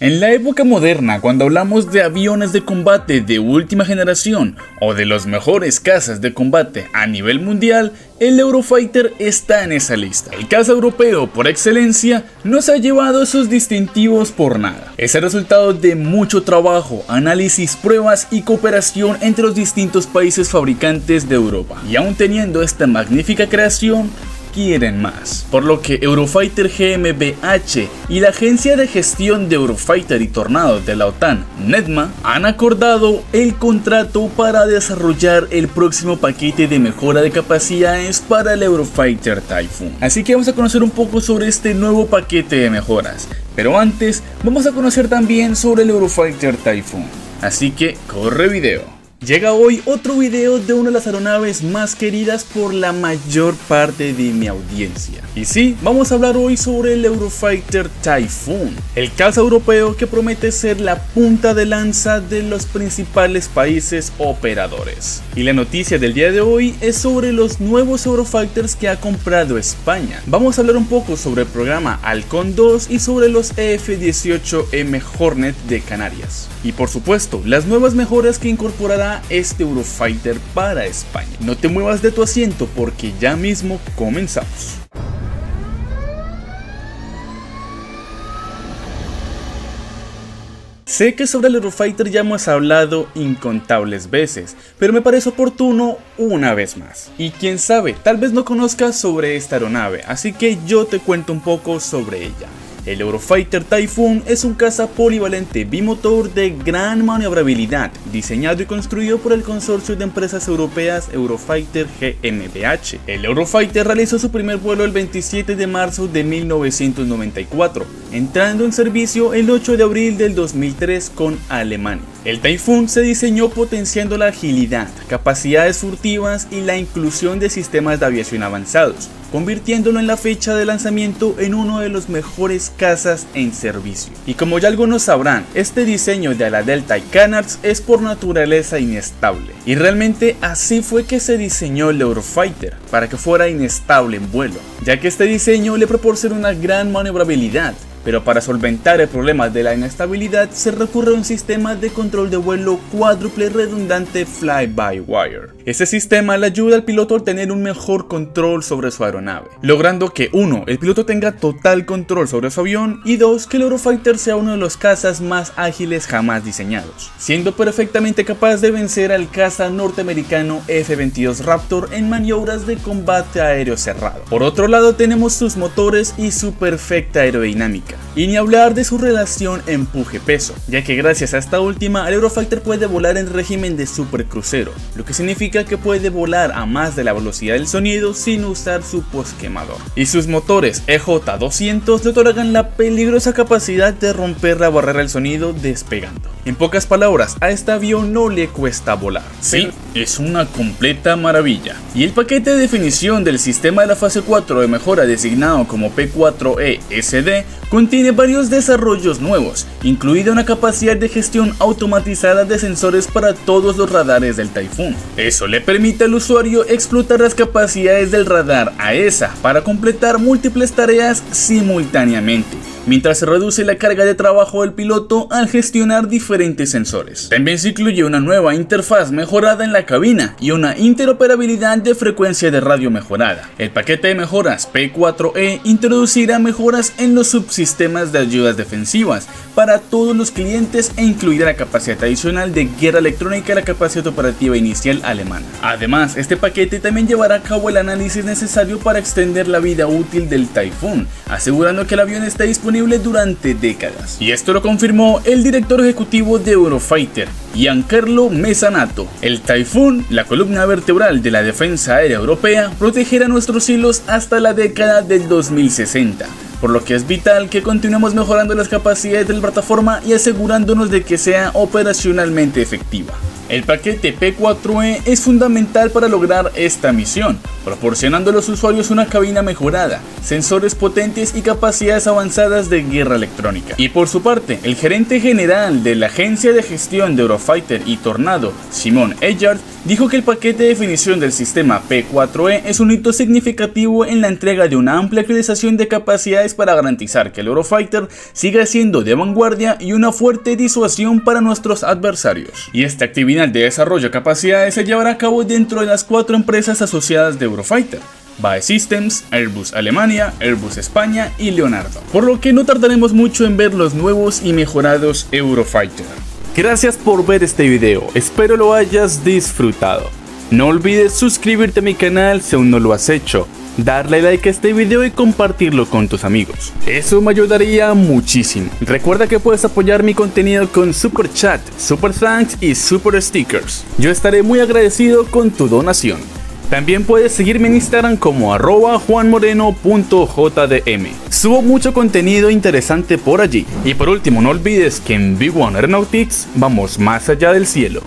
En la época moderna, cuando hablamos de aviones de combate de última generación o de los mejores cazas de combate a nivel mundial, el Eurofighter está en esa lista. El caza europeo por excelencia no se ha llevado esos distintivos por nada. Es el resultado de mucho trabajo, análisis, pruebas y cooperación entre los distintos países fabricantes de Europa. Y aún teniendo esta magnífica creación, quieren más, por lo que Eurofighter GmbH y la agencia de gestión de Eurofighter y Tornado de la OTAN, NETMA, han acordado el contrato para desarrollar el próximo paquete de mejora de capacidades para el Eurofighter Typhoon. Así que vamos a conocer un poco sobre este nuevo paquete de mejoras, pero antes vamos a conocer también sobre el Eurofighter Typhoon. Así que corre video. Llega hoy otro video de una de las aeronaves más queridas por la mayor parte de mi audiencia. Y sí, vamos a hablar hoy sobre el Eurofighter Typhoon, el caza europeo que promete ser la punta de lanza de los principales países operadores. Y la noticia del día de hoy es sobre los nuevos Eurofighters que ha comprado España. Vamos a hablar un poco sobre el programa Halcón 2 y sobre los EF-18M Hornet de Canarias. Y por supuesto, las nuevas mejoras que incorporará este Eurofighter para España. No te muevas de tu asiento porque ya mismo comenzamos. Sé que sobre el Eurofighter ya hemos hablado incontables veces, pero me parece oportuno una vez más. Y quién sabe, tal vez no conozcas sobre esta aeronave, así que yo te cuento un poco sobre ella. El Eurofighter Typhoon es un caza polivalente bimotor de gran maniobrabilidad, diseñado y construido por el consorcio de empresas europeas Eurofighter GmbH. El Eurofighter realizó su primer vuelo el 27 de marzo de 1994, entrando en servicio el 8 de abril del 2003 con Alemania. El Typhoon se diseñó potenciando la agilidad, capacidades furtivas y la inclusión de sistemas de aviación avanzados, convirtiéndolo en la fecha de lanzamiento en uno de los mejores cazas en servicio. Y como ya algunos sabrán, este diseño de la Delta y Canards es por naturaleza inestable. Y realmente así fue que se diseñó el Eurofighter, para que fuera inestable en vuelo, ya que este diseño le proporciona una gran maniobrabilidad, pero para solventar el problema de la inestabilidad se recurre a un sistema de control de vuelo cuádruple redundante fly-by-wire. Este sistema le ayuda al piloto a tener un mejor control sobre su aeronave, logrando que 1. el piloto tenga total control sobre su avión y 2. que el Eurofighter sea uno de los cazas más ágiles jamás diseñados, siendo perfectamente capaz de vencer al caza norteamericano F-22 Raptor en maniobras de combate aéreo cerrado. Por otro lado tenemos sus motores y su perfecta aerodinámica y ni hablar de su relación empuje-peso, ya que gracias a esta última el Eurofighter puede volar en régimen de supercrucero, lo que significa que puede volar a más de la velocidad del sonido sin usar su posquemador. Y sus motores EJ200 le otorgan la peligrosa capacidad de romper la barrera del sonido despegando. En pocas palabras, a este avión no le cuesta volar. Sí, es una completa maravilla. Y el paquete de definición del sistema de la fase 4 de mejora designado como P4ESD contiene varios desarrollos nuevos, incluida una capacidad de gestión automatizada de sensores para todos los radares del Typhoon. Eso le permite al usuario explotar las capacidades del radar AESA para completar múltiples tareas simultáneamente mientras se reduce la carga de trabajo del piloto al gestionar diferentes sensores. También se incluye una nueva interfaz mejorada en la cabina y una interoperabilidad de frecuencia de radio mejorada. El paquete de mejoras P4E introducirá mejoras en los subsistemas de ayudas defensivas para todos los clientes e incluirá la capacidad adicional de guerra electrónica y la capacidad operativa inicial alemana. Además, este paquete también llevará a cabo el análisis necesario para extender la vida útil del Typhoon, asegurando que el avión esté disponible durante décadas. Y esto lo confirmó el director ejecutivo de Eurofighter, Giancarlo Mesanato. El Typhoon, la columna vertebral de la defensa aérea europea, protegerá nuestros hilos hasta la década del 2060 por lo que es vital que continuemos mejorando las capacidades de la plataforma y asegurándonos de que sea operacionalmente efectiva. El paquete P4E es fundamental para lograr esta misión, proporcionando a los usuarios una cabina mejorada, sensores potentes y capacidades avanzadas de guerra electrónica. Y por su parte, el gerente general de la agencia de gestión de Eurofighter y Tornado, Simon Edgard, dijo que el paquete de definición del sistema P4E es un hito significativo en la entrega de una amplia actualización de capacidades para garantizar que el Eurofighter siga siendo de vanguardia y una fuerte disuasión para nuestros adversarios. Y esta actividad de desarrollo de capacidades se llevará a cabo dentro de las cuatro empresas asociadas de Eurofighter. BAE Systems, Airbus Alemania, Airbus España y Leonardo, por lo que no tardaremos mucho en ver los nuevos y mejorados Eurofighter. Gracias por ver este video, espero lo hayas disfrutado. No olvides suscribirte a mi canal si aún no lo has hecho, darle like a este video y compartirlo con tus amigos. Eso me ayudaría muchísimo. Recuerda que puedes apoyar mi contenido con Super Chat, Super Thanks y Super Stickers. Yo estaré muy agradecido con tu donación. También puedes seguirme en Instagram como arroba juanmoreno.jdm. Subo mucho contenido interesante por allí. Y por último, no olvides que en Big One Aeronautics vamos más allá del cielo.